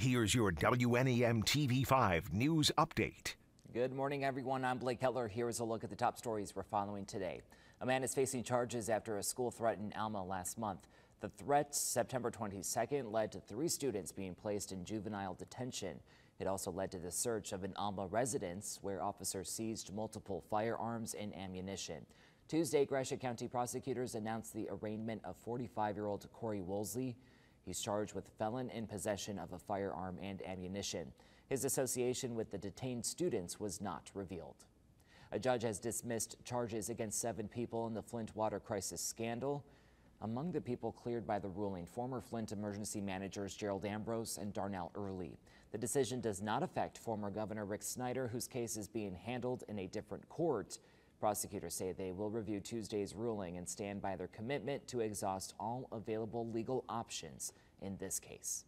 Here's your WNEM TV5 news update. Good morning, everyone. I'm Blake Kettler. Here is a look at the top stories we're following today. A man is facing charges after a school threat in Alma last month. The threat, September 22nd, led to three students being placed in juvenile detention. It also led to the search of an Alma residence where officers seized multiple firearms and ammunition. Tuesday, Gratiot County prosecutors announced the arraignment of 45-year-old Corey Woolsey. He's charged with felon in possession of a firearm and ammunition. His association with the detained students was not revealed. A judge has dismissed charges against seven people in the Flint water crisis scandal. Among the people cleared by the ruling, former Flint emergency managers Gerald Ambrose and Darnell Earley. The decision does not affect former Governor Rick Snyder, whose case is being handled in a different court. Prosecutors say they will review Tuesday's ruling and stand by their commitment to exhaust all available legal options in this case.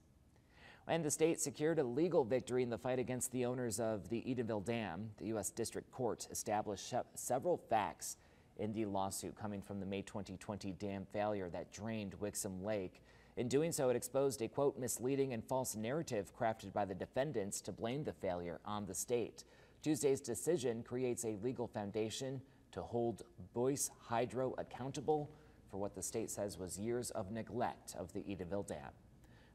And the state secured a legal victory in the fight against the owners of the Edenville Dam. The U.S. District Court established several facts in the lawsuit coming from the May 2020 dam failure that drained Wixom Lake. In doing so, it exposed a quote misleading and false narrative crafted by the defendants to blame the failure on the state. Tuesday's decision creates a legal foundation to hold Boyce Hydro accountable for what the state says was years of neglect of the Edenville Dam.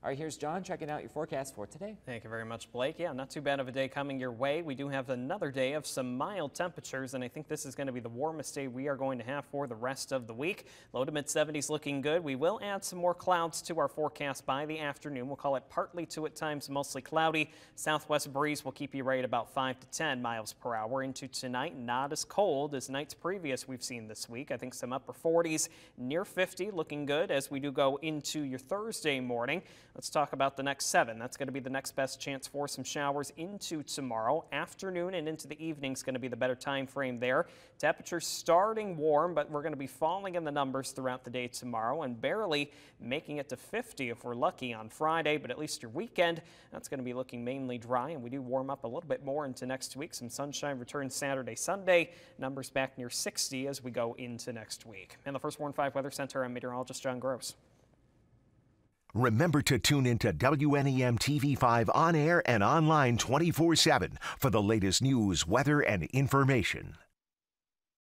All right, here's John checking out your forecast for today. Thank you very much, Blake. Yeah, not too bad of a day coming your way. We do have another day of some mild temperatures, and I think this is going to be the warmest day we are going to have for the rest of the week. Low to mid 70s looking good. We will add some more clouds to our forecast by the afternoon. We'll call it partly to at times mostly cloudy. Southwest breeze will keep you right about 5 to 10 miles per hour into tonight. Not as cold as nights previous we've seen this week. I think some upper 40s near 50 looking good as we do go into your Thursday morning. Let's talk about the next seven. That's going to be the next best chance for some showers into tomorrow. Afternoon and into the evening is going to be the better time frame there. Temperatures starting warm, but we're going to be falling in the numbers throughout the day tomorrow and barely making it to 50 if we're lucky on Friday. But at least your weekend, that's going to be looking mainly dry. And we do warm up a little bit more into next week. Some sunshine returns Saturday, Sunday. Numbers back near 60 as we go into next week. And the First Warn 5 Weather Center, I'm meteorologist John Gross. Remember to tune into WNEM TV5 on air and online 24 7 for the latest news, weather, and information.